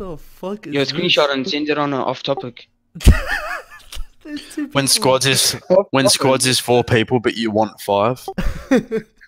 the fuck is Yo, this? screenshot and send it on a off topic. When squads is when squads is four people, but you want five.